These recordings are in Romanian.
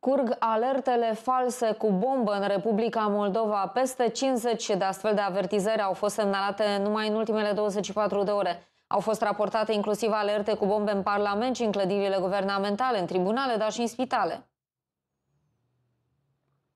Curg alertele false cu bombă în Republica Moldova. Peste 50 de astfel de avertizări au fost semnalate numai în ultimele 24 de ore. Au fost raportate inclusiv alerte cu bombe în Parlament și în clădirile guvernamentale, în tribunale, dar și în spitale.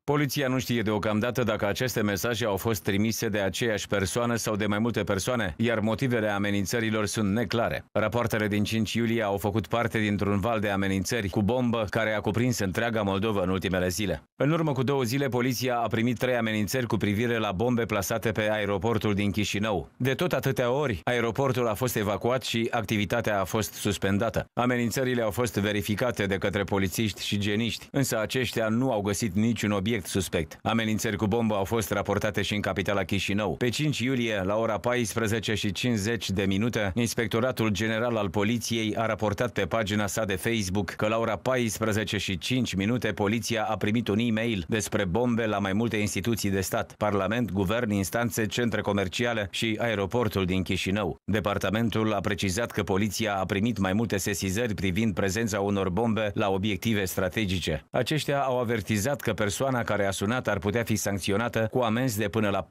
Poliția nu știe deocamdată dacă aceste mesaje au fost trimise de aceeași persoană sau de mai multe persoane, iar motivele amenințărilor sunt neclare. Rapoartele din 5 iulie au făcut parte dintr-un val de amenințări cu bombă care a cuprins întreaga Moldova în ultimele zile. În urmă cu două zile, poliția a primit trei amenințări cu privire la bombe plasate pe aeroportul din Chișinău. De tot atâtea ori, aeroportul a fost evacuat și activitatea a fost suspendată. Amenințările au fost verificate de către polițiști și geniști, însă aceștia nu au găsit niciun obiect obiect suspect. Amenințări cu bombă au fost raportate și în capitala Chișinău. Pe 5 iulie, la ora 14 și 50 de minute, Inspectoratul General al Poliției a raportat pe pagina sa de Facebook că la ora 14 și 5 minute poliția a primit un e-mail despre bombe la mai multe instituții de stat, Parlament, Guvern, instanțe, centre comerciale și aeroportul din Chișinău. Departamentul a precizat că poliția a primit mai multe sesizări privind prezența unor bombe la obiective strategice. Aceștia au avertizat că persoana care a sunat ar putea fi sancționată cu amenzi de până la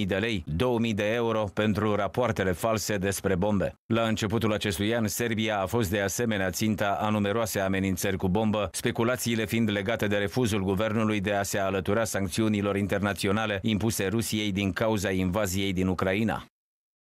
42.000 de lei, 2.000 de euro pentru rapoartele false despre bombe. La începutul acestui an, Serbia a fost de asemenea ținta a numeroase amenințări cu bombă, speculațiile fiind legate de refuzul guvernului de a se alătura sancțiunilor internaționale impuse Rusiei din cauza invaziei din Ucraina.